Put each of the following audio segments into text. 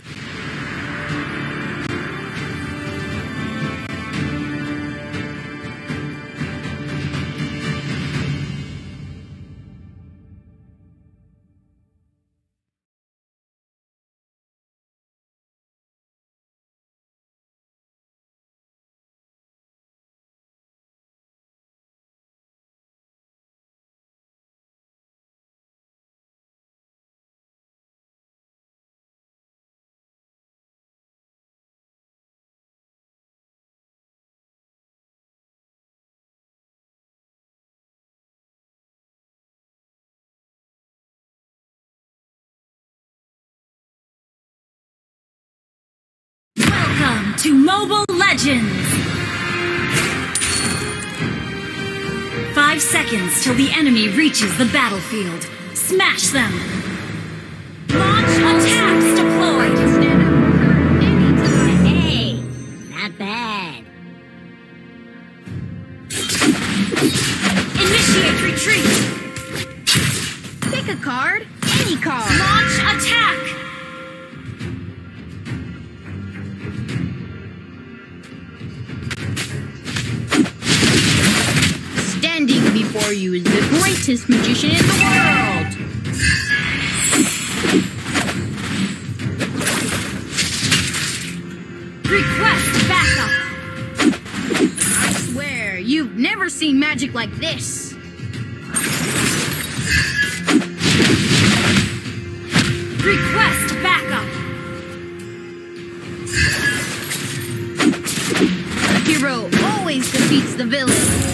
Welcome to Mobile Legends! Five seconds till the enemy reaches the battlefield. Smash them! Launch attacks deployed! Hey, not bad. Initiate retreat! Greatest magician in the world. Request backup! I swear, you've never seen magic like this. Request backup! The hero always defeats the villain.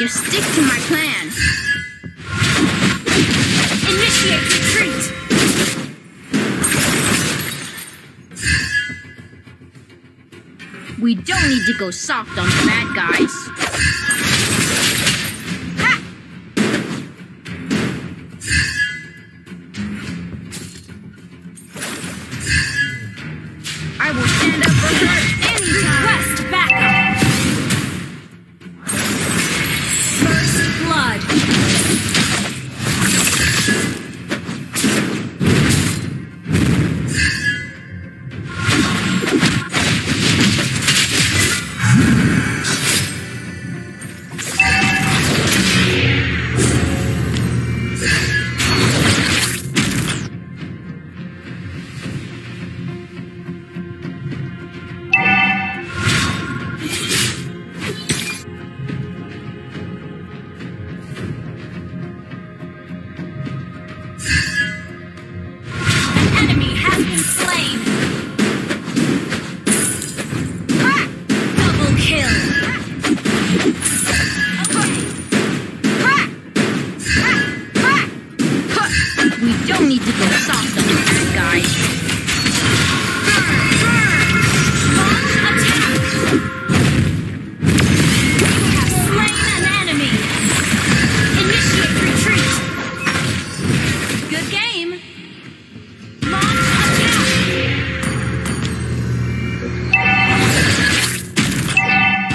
Just stick to my plan. Initiate retreat! We don't need to go soft on the bad guys.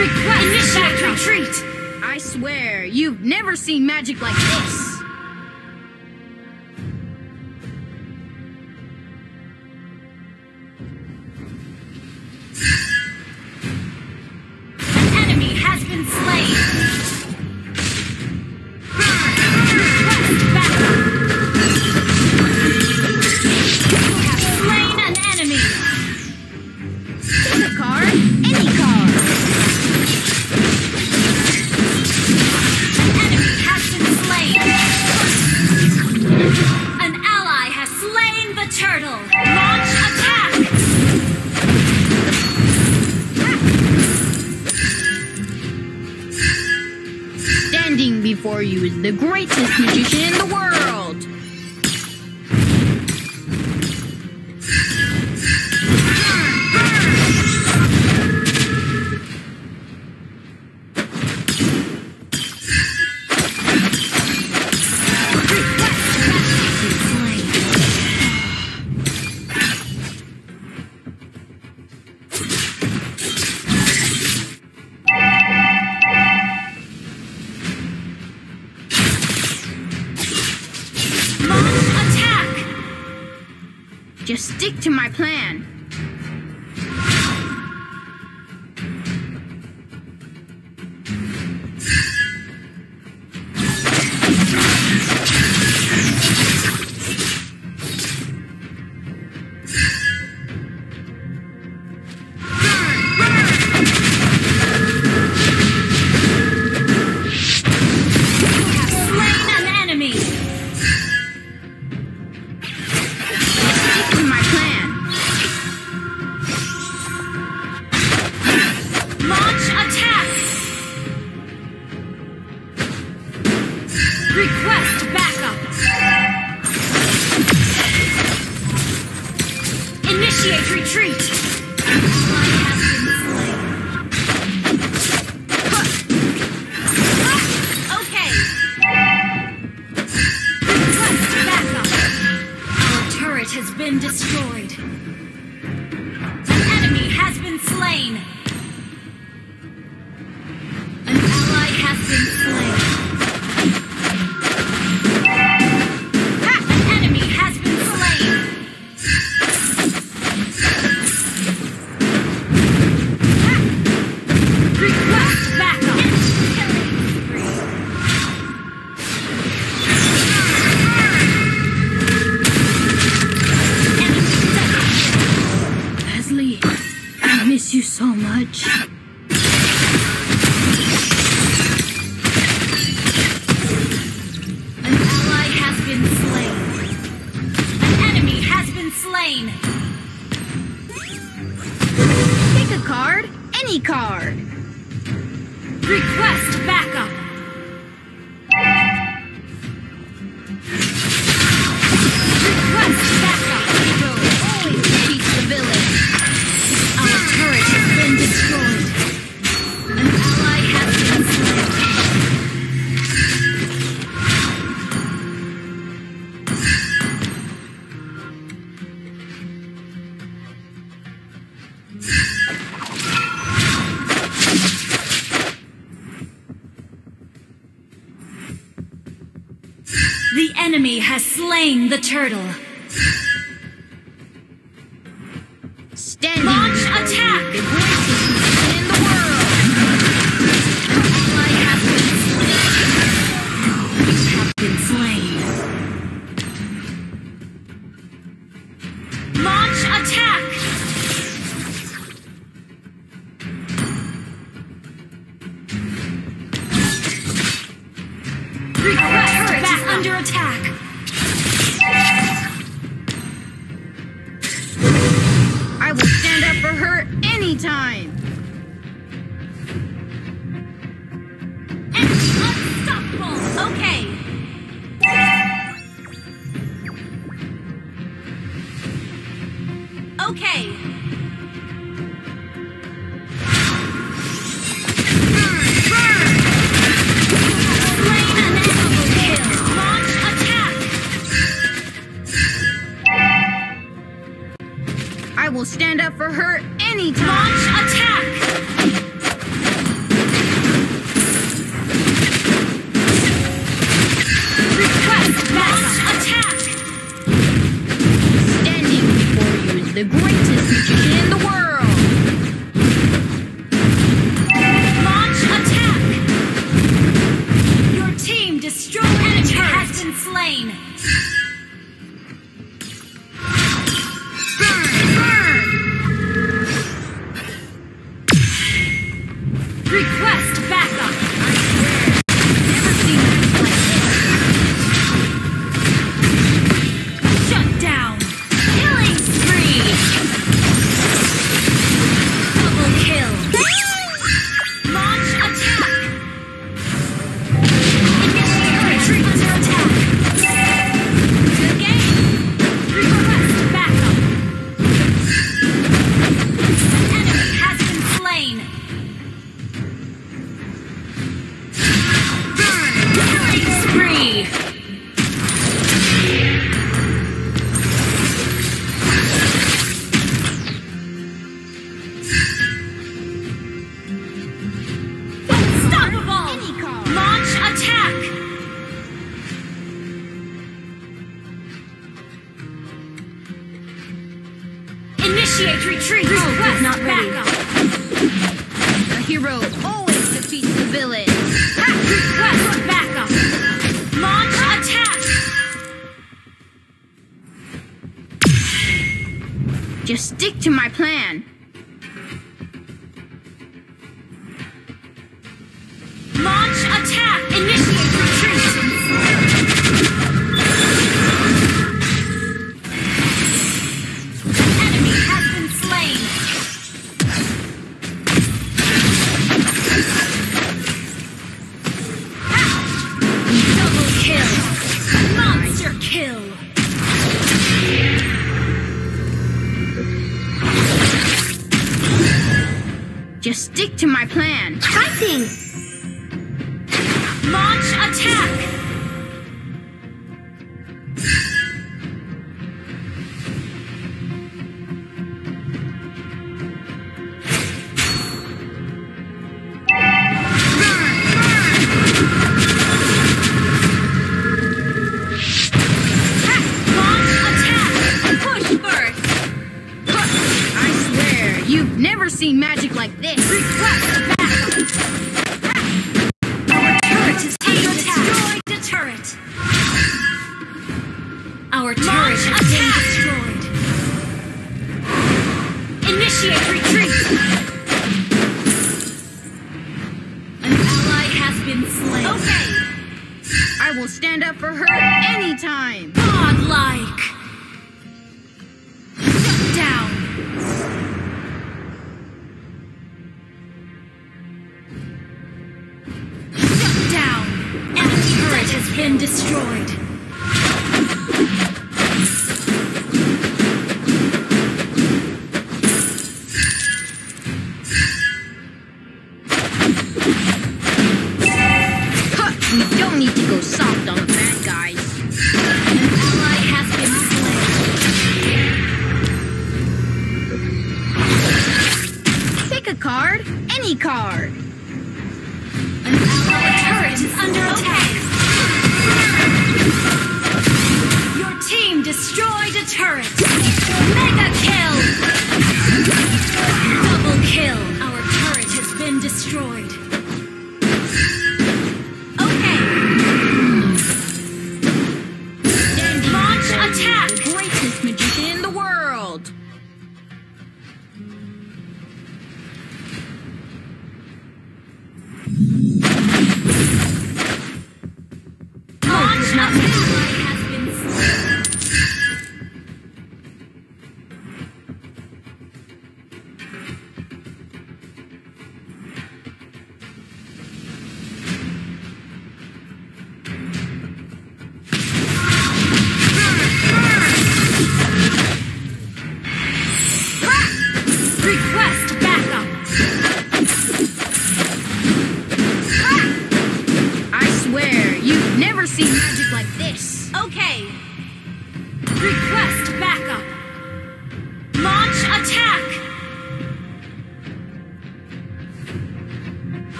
Request Initiate retreat! I swear, you've never seen magic like this. enemy has slain the turtle. Okay. I will stand up for her anytime. Launch Request backup. Launch attack. Just stick to my plan. Launch attack initiated. Shut up!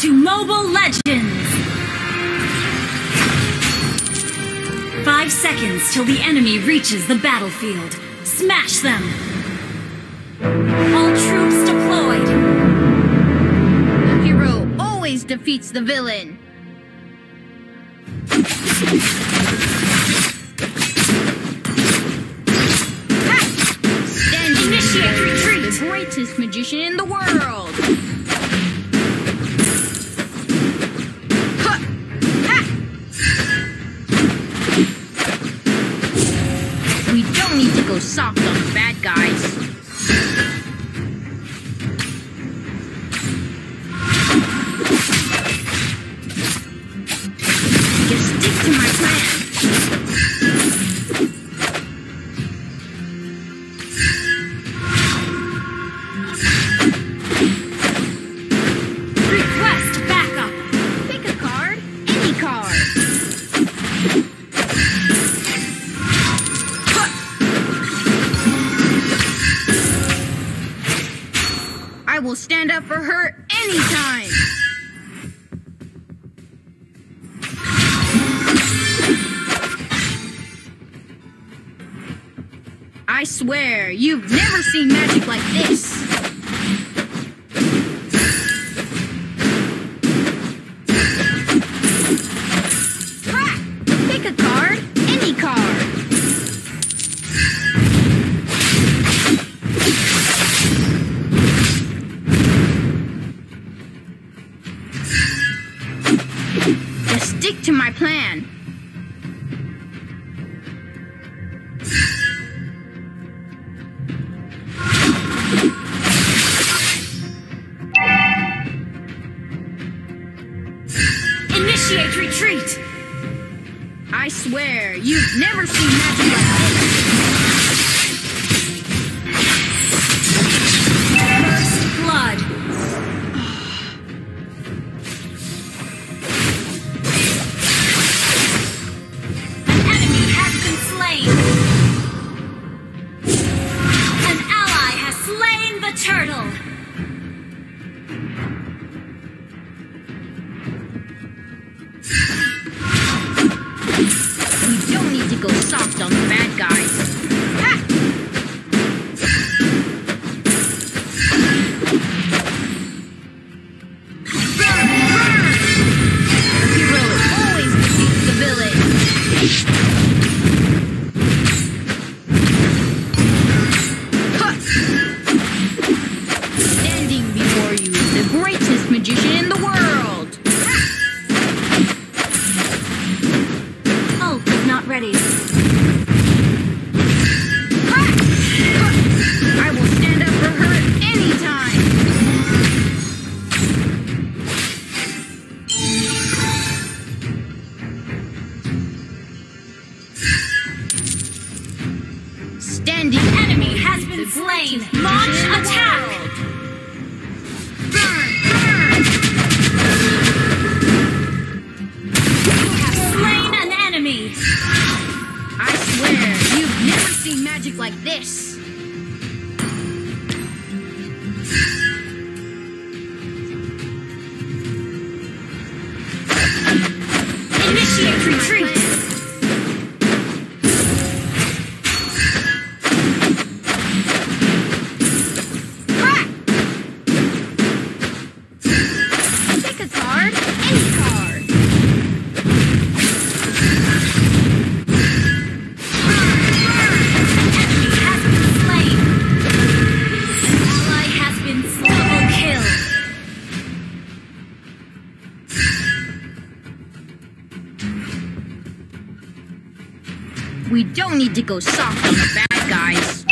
to Mobile Legends! Five seconds till the enemy reaches the battlefield. Smash them! All troops deployed! The hero always defeats the villain. Ha! Standing Initiate retreat! The greatest magician in the world. I swear, you've never seen magic like this. don't need to go soft on the bad guys.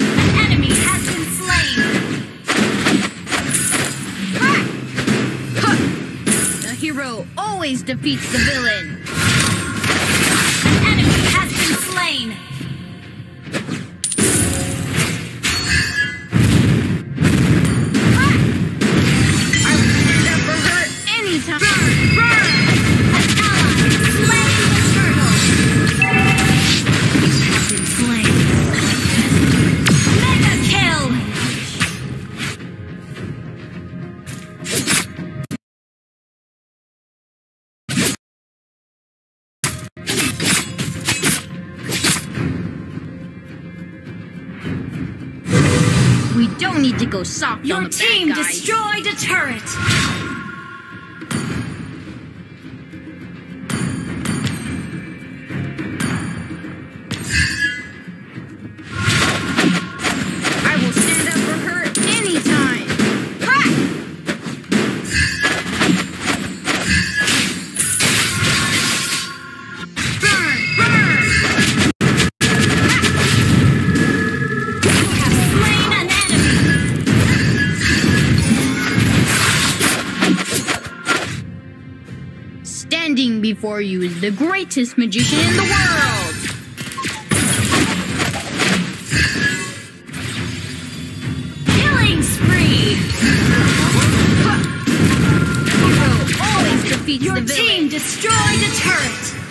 An enemy has been slain. Huh. The hero always defeats the villain. don't need to go soft Your on the team bad guys. destroyed a turret! the greatest magician in the world! Killing spree! Always defeats Your the villain. team destroyed the turret!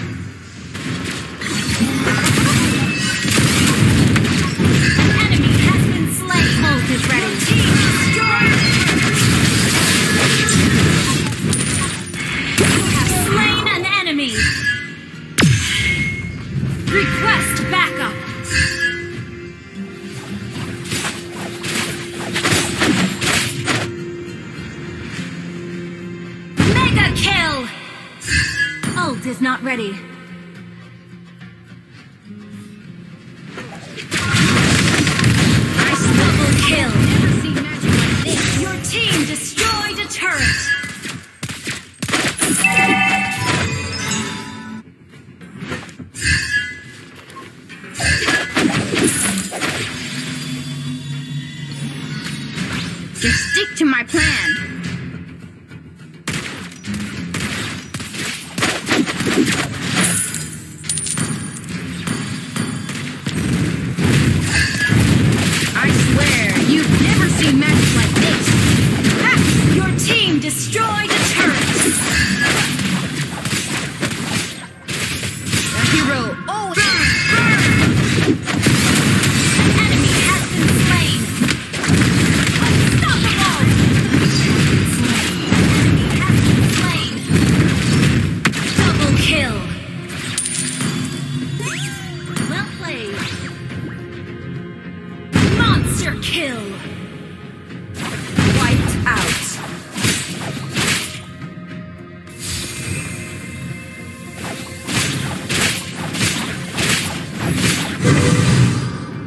Just stick to my plan.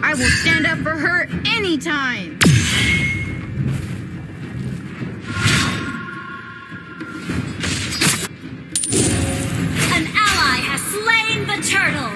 I will stand up for her anytime. An ally has slain the turtle.